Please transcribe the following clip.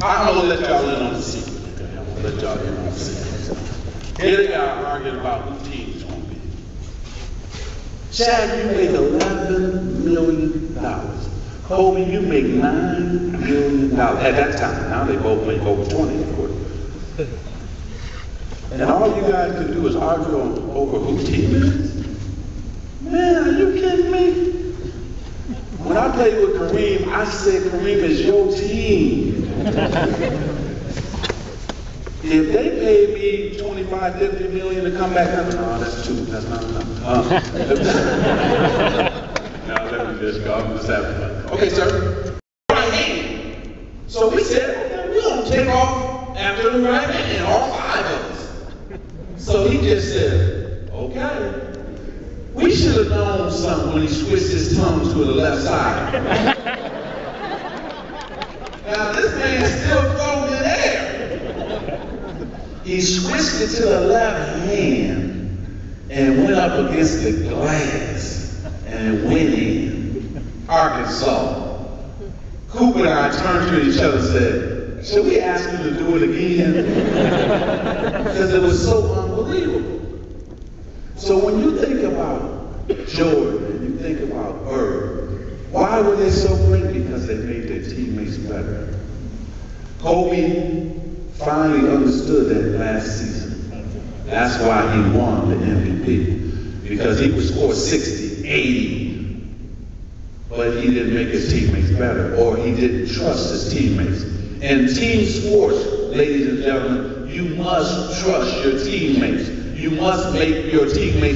I'm gonna let y'all in on the secret. Okay? I'm gonna let y'all in on the secret. Here they are arguing about who team's gonna be. Shaq, you make eleven million dollars. Kobe, you make nine million dollars at that time. Now they both make over twenty, of course. And all you guys can do is argue over who team is? Man, are you kidding me? When I played with Kareem, I said Kareem is your team. if they paid me 25, 50 million to come back, no, no, that's two, that's not enough. Uh, now let me just go, I'm just having fun. Okay, sir. Right hand. So we said, okay, we're gonna take off after the right hand, all five of us. So he just said, okay. Should have known something when he switched his tongue to the left side. now this man's still floating in air. He switched it to the left hand and went up against the glass and went in. Arkansas. Cooper and I turned to each other and said, should we ask you to do it again? Because it was so unbelievable. So when you think about Jordan you think about Bird, why were they so great? Because they made their teammates better. Kobe finally understood that last season. That's why he won the MVP. Because he would score 60, 80, but he didn't make his teammates better, or he didn't trust his teammates. And team sports, ladies and gentlemen, you must trust your teammates. You must make your teammates